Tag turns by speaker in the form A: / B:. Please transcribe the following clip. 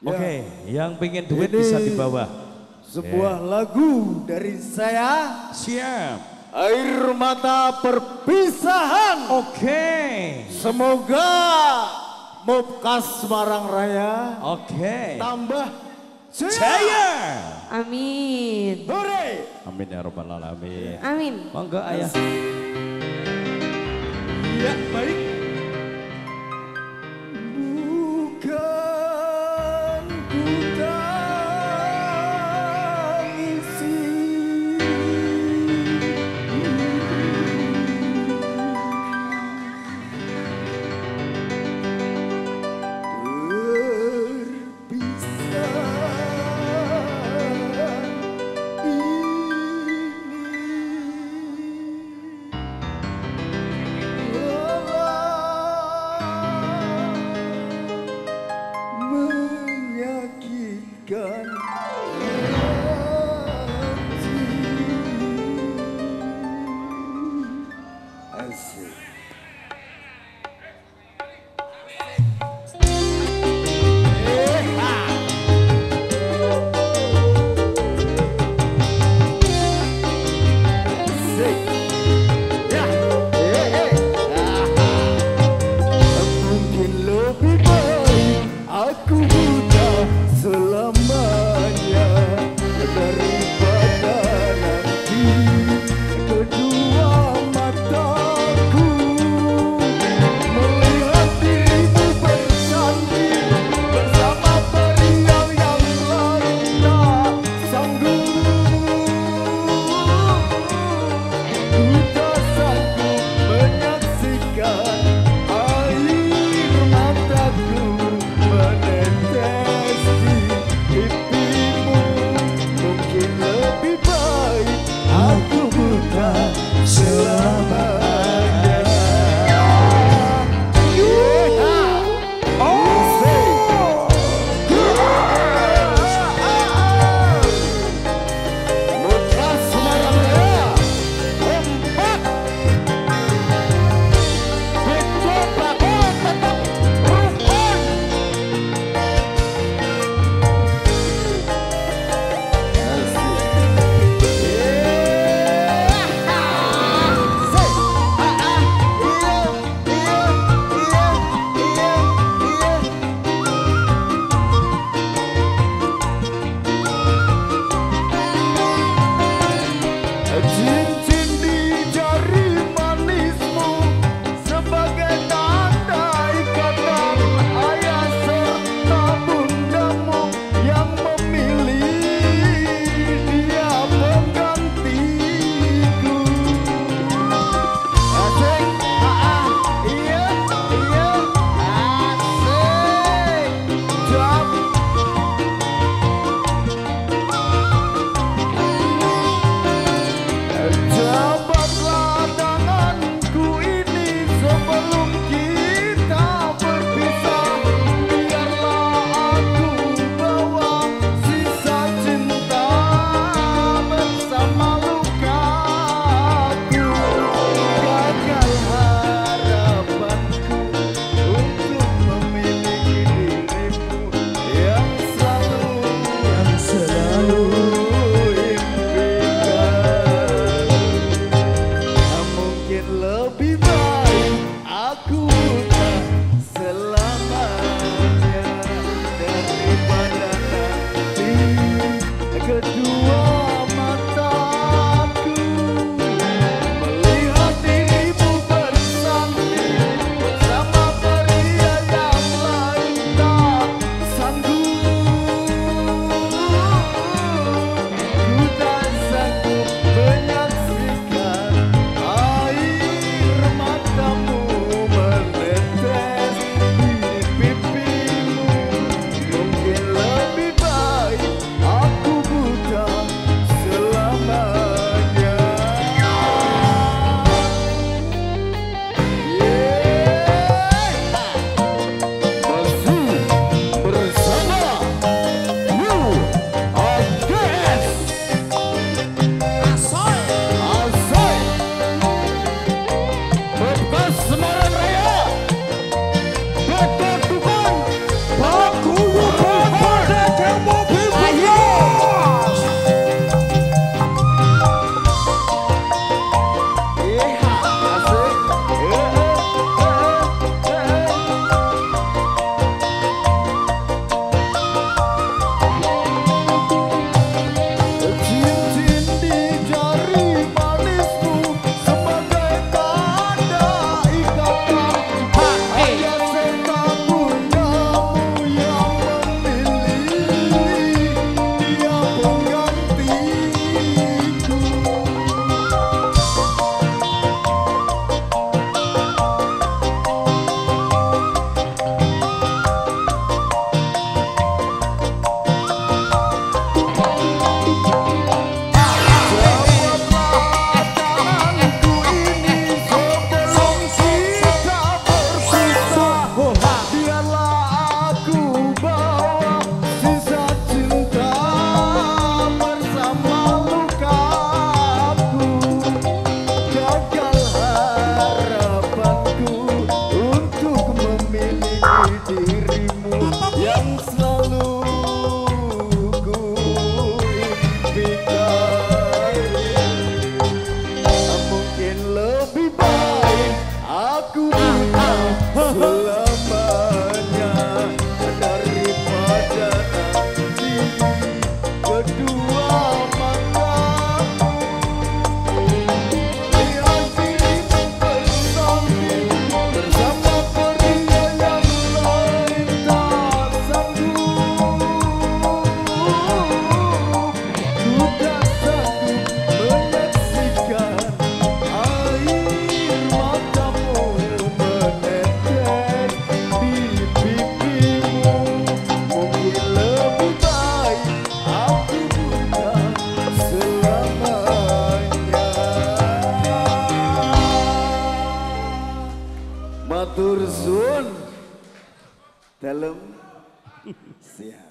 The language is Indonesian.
A: Oke, yang pengen duit bisa di bawah.
B: Sebuah lagu dari saya.
A: Siap.
B: Air mata perpisahan.
A: Oke.
B: Semoga Mobkas Semarang Raya
A: Oke.
B: tambah jaya.
A: Jaya.
C: Amin.
B: Hore.
A: Amin ya robbal alamin.
C: Amin.
A: Monggo ayah.
B: Ya baik. dalam sehat.